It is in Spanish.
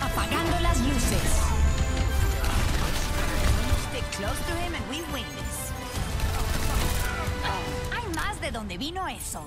Apagando las luces. Stay close to him and we win this. Hay más de donde vino eso.